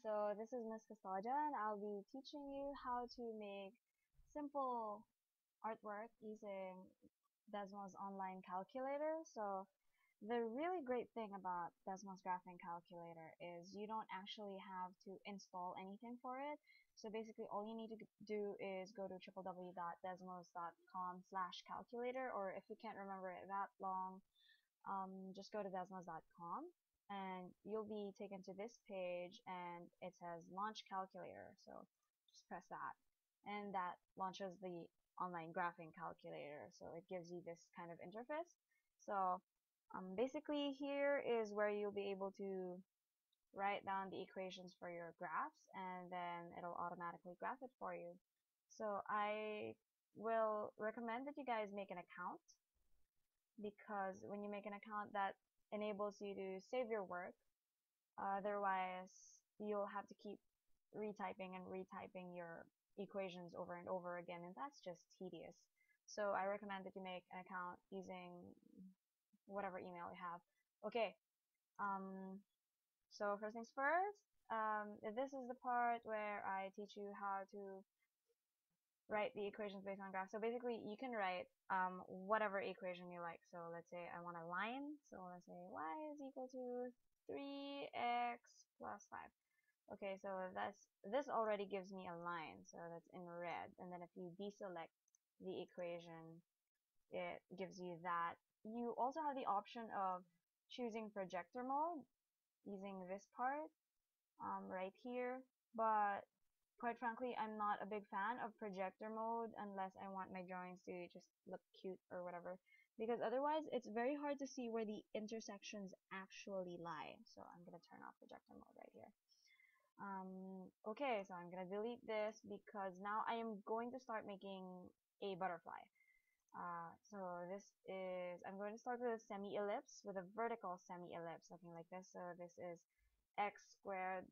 so this is Miss Custodio and I'll be teaching you how to make simple artwork using Desmos online calculator. So the really great thing about Desmos graphing calculator is you don't actually have to install anything for it. So basically all you need to do is go to www.desmos.com slash calculator or if you can't remember it that long, um, just go to desmos.com and you'll be taken to this page and it says launch calculator. So just press that. And that launches the online graphing calculator. So it gives you this kind of interface. So um, basically here is where you'll be able to write down the equations for your graphs and then it'll automatically graph it for you. So I will recommend that you guys make an account because when you make an account that enables you to save your work. Otherwise, you'll have to keep retyping and retyping your equations over and over again, and that's just tedious. So I recommend that you make an account using whatever email you have. Okay, um, so first things first, um, this is the part where I teach you how to write the equations based on graphs. So basically, you can write um, whatever equation you like. So let's say I want a line. So let's say y is equal to 3x plus 5. Okay, so that's this already gives me a line. So that's in red. And then if you deselect the equation, it gives you that. You also have the option of choosing projector mode using this part um, right here. But quite frankly, I'm not a big fan of projector mode unless I want my drawings to just look cute or whatever. Because otherwise, it's very hard to see where the intersections actually lie. So I'm going to turn off projector mode right here. Um, okay, so I'm going to delete this because now I am going to start making a butterfly. Uh, so this is, I'm going to start with a semi-ellipse, with a vertical semi-ellipse, looking like this. So this is x squared.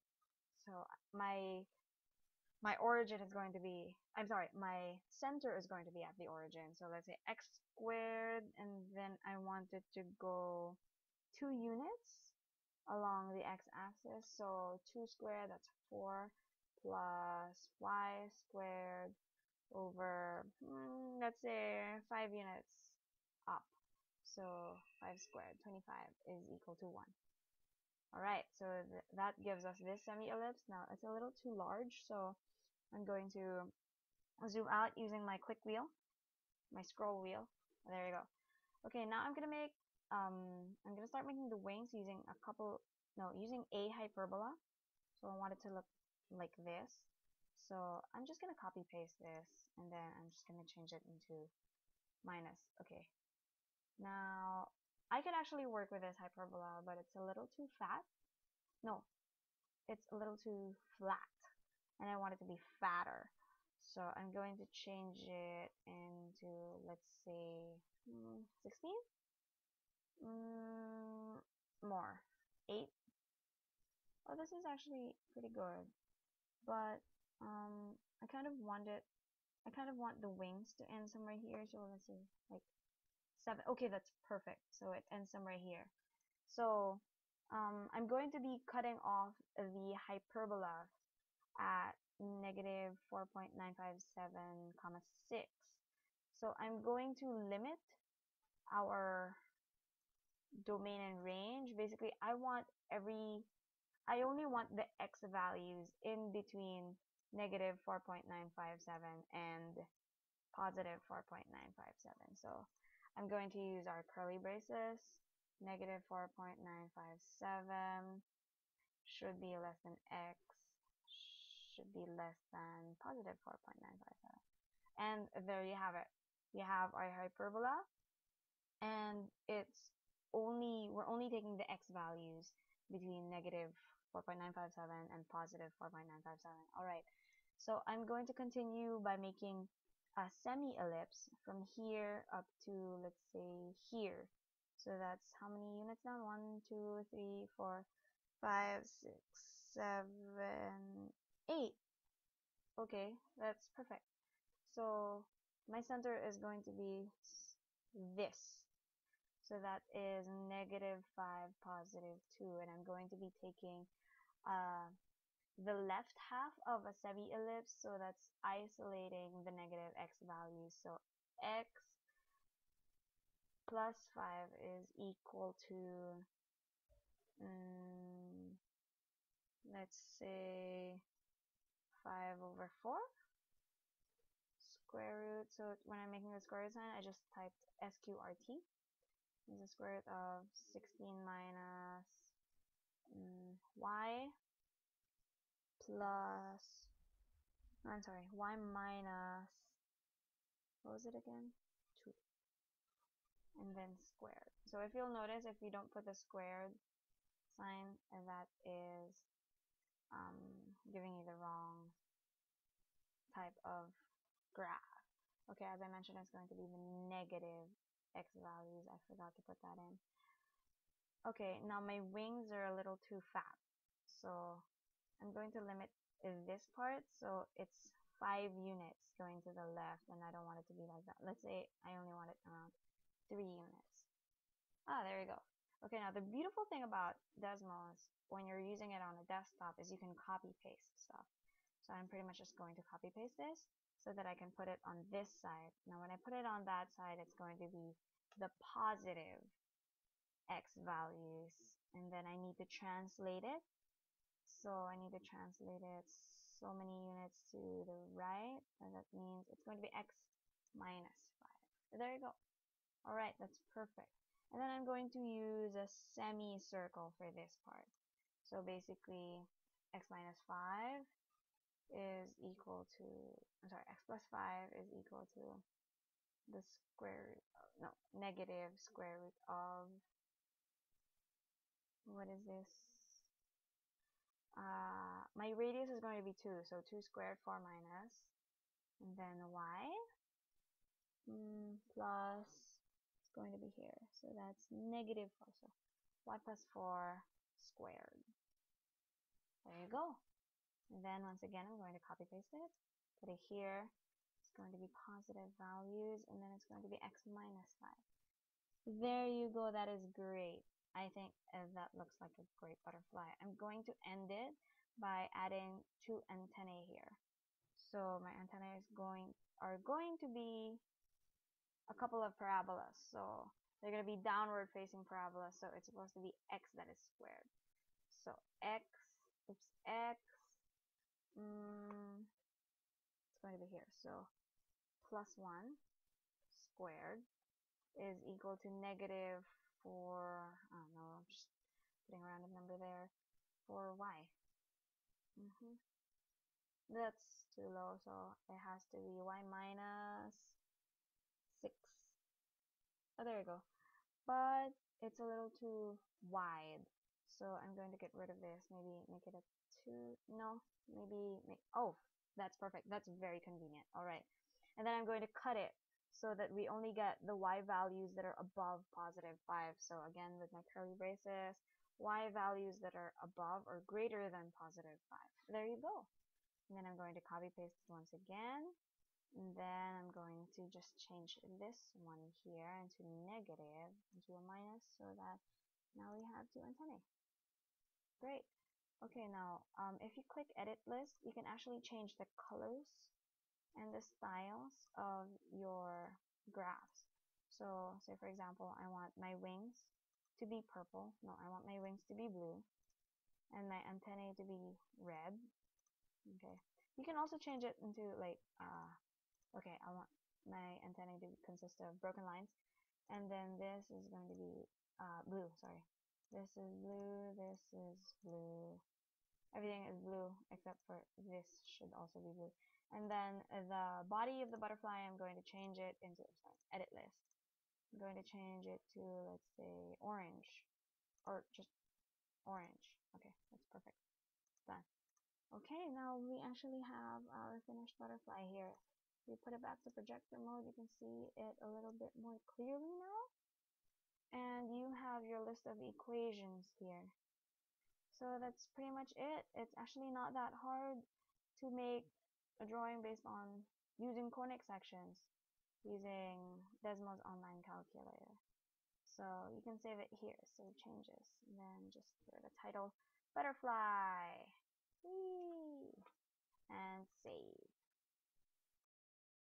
So my my origin is going to be, I'm sorry, my center is going to be at the origin. So let's say x squared, and then I want it to go 2 units along the x-axis. So 2 squared, that's 4, plus y squared over, hmm, let's say, 5 units up. So 5 squared, 25, is equal to 1. Alright, so th that gives us this semi-ellipse. Now, it's a little too large, so I'm going to zoom out using my click wheel, my scroll wheel. There you go. Okay, now I'm gonna make, um, I'm gonna start making the wings using a couple, no, using a hyperbola. So I want it to look like this. So I'm just gonna copy paste this, and then I'm just gonna change it into minus. Okay. Now, I could actually work with this hyperbola, but it's a little too fat. No, it's a little too flat and I want it to be fatter. So I'm going to change it into, let's say, mm, 16? Mm, more. 8? Oh, this is actually pretty good. But, um, I kind of want it, I kind of want the wings to end somewhere here. So let's see, like 7. Okay, that's perfect. So it ends somewhere here. So, um, I'm going to be cutting off the hyperbola at negative 4.957 comma 6. So I'm going to limit our domain and range. Basically, I want every, I only want the x values in between negative 4.957 and positive 4.957. So I'm going to use our curly braces. Negative 4.957 should be less than x should be less than positive 4.957. And there you have it. You have our hyperbola and it's only, we're only taking the x values between negative 4.957 and positive 4.957. Alright, so I'm going to continue by making a semi-ellipse from here up to, let's say, here. So that's how many units now? 1, 2, 3, 4, 5, 6, 7, 8. Okay, that's perfect. So my center is going to be this. So that is negative 5, positive 2. And I'm going to be taking uh, the left half of a semi-ellipse, so that's isolating the negative x values. So x plus 5 is equal to, um, let's say, 5 over 4 square root. So when I'm making the square root sign, I just typed SQRT. Is the square root of 16 minus um, y plus, I'm sorry, y minus, what was it again? 2. And then squared. So if you'll notice, if you don't put the squared sign, that is um, giving you the wrong type of graph. Okay, as I mentioned, it's going to be the negative x values. I forgot to put that in. Okay, now my wings are a little too fat. So I'm going to limit this part. So it's 5 units going to the left and I don't want it to be like that. Let's say I only want it around 3 units. Ah, there you go. Okay, now the beautiful thing about Desmos when you're using it on a desktop is you can copy paste stuff. So I'm pretty much just going to copy paste this so that I can put it on this side. Now when I put it on that side, it's going to be the positive x values. And then I need to translate it. So I need to translate it so many units to the right. And that means it's going to be x minus 5. There you go. Alright, that's perfect. And then I'm going to use a semicircle for this part. So basically, x minus 5 is equal to, I'm sorry, x plus 5 is equal to the square root, no, negative square root of, what is this? Uh, my radius is going to be 2, so 2 squared, 4 minus, and then y mm, plus, it's going to be here, so that's negative 4, so y plus 4 squared. There you go. And then once again, I'm going to copy paste it, put it here. It's going to be positive values, and then it's going to be x minus 5. There you go. That is great. I think uh, that looks like a great butterfly. I'm going to end it by adding two antennae here. So my antennae is going are going to be a couple of parabolas. So they're going to be downward facing parabolas. So it's supposed to be x that is squared. So x, oops, x mm, it's going to be here. So plus 1 squared is equal to negative 4, I don't know, I'm just putting a random number there, for y. Mm -hmm. That's too low, so it has to be y minus 6. Oh, there you go. But it's a little too wide, so I'm going to get rid of this, maybe make it a 2, no, maybe make, oh, that's perfect. That's very convenient. All right. And then I'm going to cut it so that we only get the y values that are above positive 5. So again, with my curly braces, y values that are above or greater than positive 5. There you go. And then I'm going to copy paste once again. And then I'm going to just change this one here into negative, into a minus, so that now we have two antennae. Great. Okay, now, um, if you click edit list, you can actually change the colors and the styles of your graphs. So, say for example, I want my wings to be purple. No, I want my wings to be blue. And my antennae to be red. Okay. You can also change it into like, uh, okay, I want my antennae to consist of broken lines. And then this is going to be uh, blue, sorry. This is blue, this is blue, everything is blue except for this should also be blue. And then the body of the butterfly, I'm going to change it into, sorry, edit list. I'm going to change it to, let's say, orange. Or just orange. Okay, that's perfect. Done. Okay, now we actually have our finished butterfly here. We put it back to projector mode, you can see it a little bit more clearly now. And you have your list of equations here. So that's pretty much it. It's actually not that hard to make a drawing based on using conic sections using Desmos online calculator. So you can save it here, save changes, and then just give it a title, butterfly, Whee! and save.